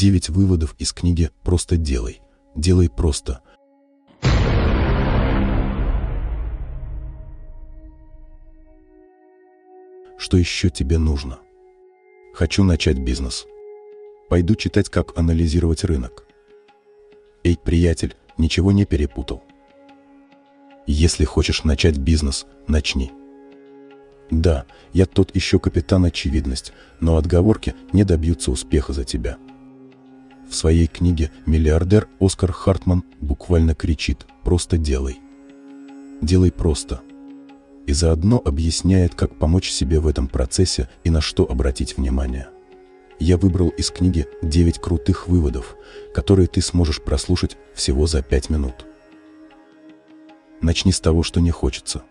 9 выводов из книги «Просто делай». Делай просто. Что еще тебе нужно? Хочу начать бизнес. Пойду читать, как анализировать рынок. Эй, приятель, ничего не перепутал. Если хочешь начать бизнес, начни. Да, я тот еще капитан очевидность, но отговорки не добьются успеха за тебя. В своей книге миллиардер Оскар Хартман буквально кричит «просто делай». Делай просто. И заодно объясняет, как помочь себе в этом процессе и на что обратить внимание. Я выбрал из книги 9 крутых выводов, которые ты сможешь прослушать всего за 5 минут. Начни с того, что не хочется.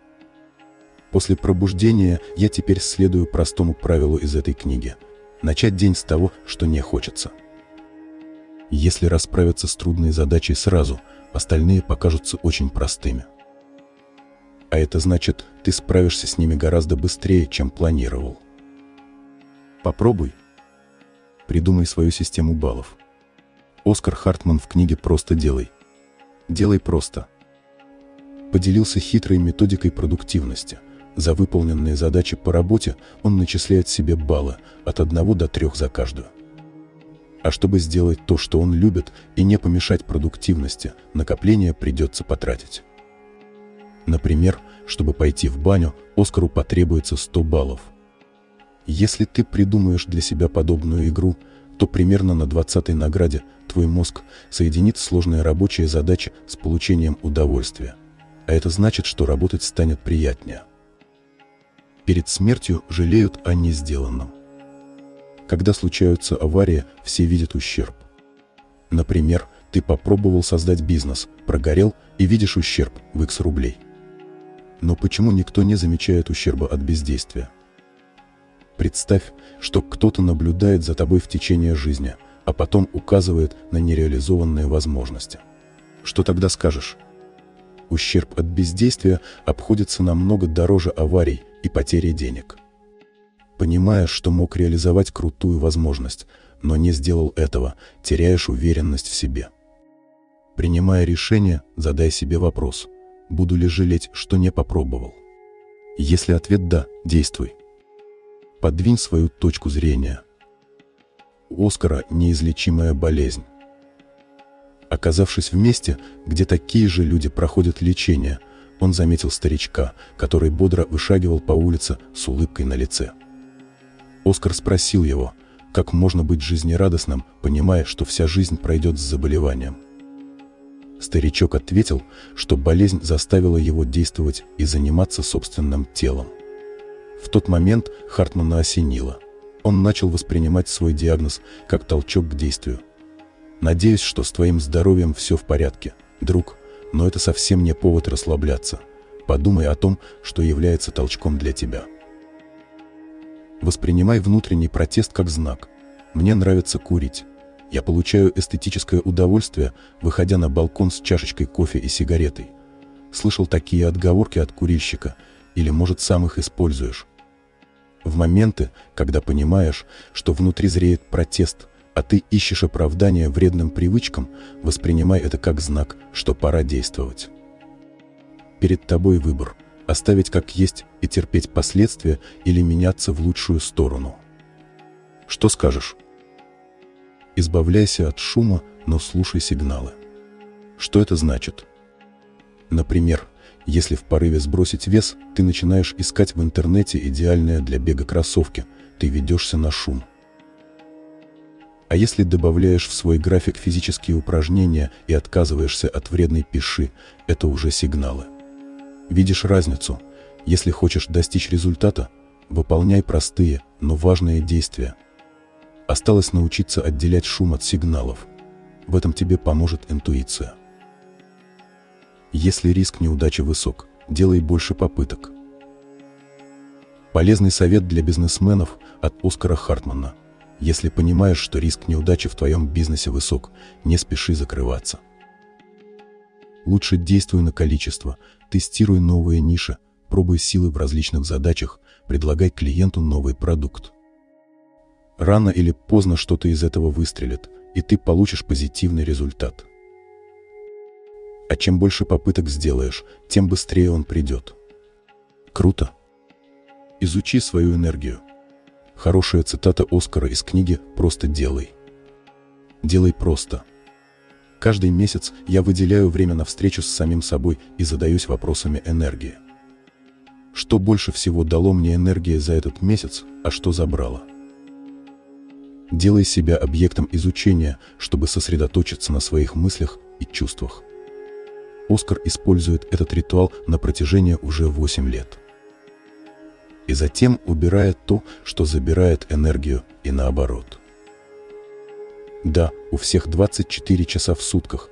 После пробуждения я теперь следую простому правилу из этой книги. Начать день с того, что не хочется. Если расправиться с трудной задачей сразу, остальные покажутся очень простыми. А это значит, ты справишься с ними гораздо быстрее, чем планировал. Попробуй. Придумай свою систему баллов. Оскар Хартман в книге «Просто делай». Делай просто. Поделился хитрой методикой продуктивности – за выполненные задачи по работе он начисляет себе баллы от 1 до 3 за каждую. А чтобы сделать то, что он любит, и не помешать продуктивности, накопление придется потратить. Например, чтобы пойти в баню, Оскару потребуется 100 баллов. Если ты придумаешь для себя подобную игру, то примерно на 20-й награде твой мозг соединит сложные рабочие задачи с получением удовольствия. А это значит, что работать станет приятнее перед смертью жалеют о несделанном. Когда случаются аварии, все видят ущерб. Например, ты попробовал создать бизнес, прогорел и видишь ущерб в X рублей. Но почему никто не замечает ущерба от бездействия? Представь, что кто-то наблюдает за тобой в течение жизни, а потом указывает на нереализованные возможности. Что тогда скажешь? Ущерб от бездействия обходится намного дороже аварий, и потери денег. Понимая, что мог реализовать крутую возможность, но не сделал этого, теряешь уверенность в себе. Принимая решение, задай себе вопрос, буду ли жалеть, что не попробовал. Если ответ «да», действуй. Подвинь свою точку зрения. Оскара неизлечимая болезнь. Оказавшись в месте, где такие же люди проходят лечение – он заметил старичка, который бодро вышагивал по улице с улыбкой на лице. Оскар спросил его, как можно быть жизнерадостным, понимая, что вся жизнь пройдет с заболеванием. Старичок ответил, что болезнь заставила его действовать и заниматься собственным телом. В тот момент Хартмана осенило. Он начал воспринимать свой диагноз как толчок к действию. «Надеюсь, что с твоим здоровьем все в порядке, друг», но это совсем не повод расслабляться. Подумай о том, что является толчком для тебя. Воспринимай внутренний протест как знак. Мне нравится курить. Я получаю эстетическое удовольствие, выходя на балкон с чашечкой кофе и сигаретой. Слышал такие отговорки от курильщика, или, может, сам их используешь. В моменты, когда понимаешь, что внутри зреет протест, а ты ищешь оправдание вредным привычкам, воспринимай это как знак, что пора действовать. Перед тобой выбор – оставить как есть и терпеть последствия или меняться в лучшую сторону. Что скажешь? Избавляйся от шума, но слушай сигналы. Что это значит? Например, если в порыве сбросить вес, ты начинаешь искать в интернете идеальные для бега кроссовки, ты ведешься на шум. А если добавляешь в свой график физические упражнения и отказываешься от вредной пиши, это уже сигналы. Видишь разницу? Если хочешь достичь результата, выполняй простые, но важные действия. Осталось научиться отделять шум от сигналов. В этом тебе поможет интуиция. Если риск неудачи высок, делай больше попыток. Полезный совет для бизнесменов от Оскара Хартмана – если понимаешь, что риск неудачи в твоем бизнесе высок, не спеши закрываться. Лучше действуй на количество, тестируй новые ниши, пробуй силы в различных задачах, предлагай клиенту новый продукт. Рано или поздно что-то из этого выстрелит, и ты получишь позитивный результат. А чем больше попыток сделаешь, тем быстрее он придет. Круто. Изучи свою энергию. Хорошая цитата Оскара из книги «Просто делай». Делай просто. Каждый месяц я выделяю время на встречу с самим собой и задаюсь вопросами энергии. Что больше всего дало мне энергии за этот месяц, а что забрало? Делай себя объектом изучения, чтобы сосредоточиться на своих мыслях и чувствах. Оскар использует этот ритуал на протяжении уже 8 лет. И затем убирает то, что забирает энергию, и наоборот. Да, у всех 24 часа в сутках,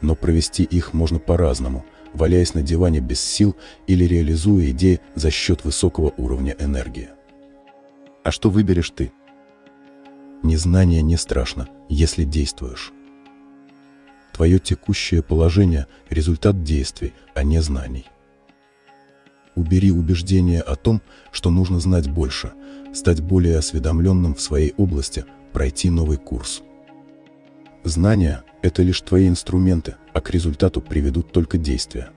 но провести их можно по-разному, валяясь на диване без сил или реализуя идеи за счет высокого уровня энергии. А что выберешь ты? Незнание не страшно, если действуешь. Твое текущее положение – результат действий, а не знаний. Убери убеждение о том, что нужно знать больше, стать более осведомленным в своей области, пройти новый курс. Знания – это лишь твои инструменты, а к результату приведут только действия.